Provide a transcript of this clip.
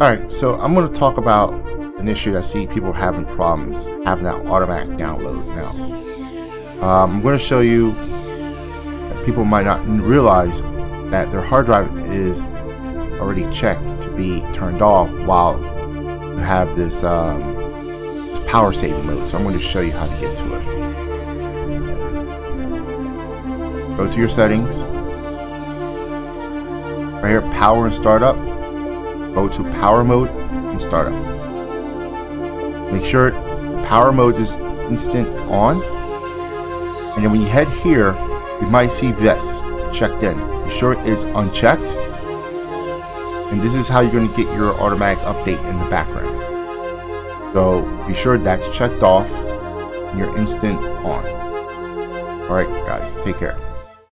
Alright, so I'm going to talk about an issue that I see people having problems having that automatic download now. Um, I'm going to show you that people might not realize that their hard drive is already checked to be turned off while you have this, um, this power saving mode. So I'm going to show you how to get to it. Go to your settings. Right here, power and startup. Go to power mode and startup. Make sure power mode is instant on. And then when you head here, you might see this checked in. Be sure it is unchecked. And this is how you're going to get your automatic update in the background. So be sure that's checked off and you're instant on. Alright guys, take care.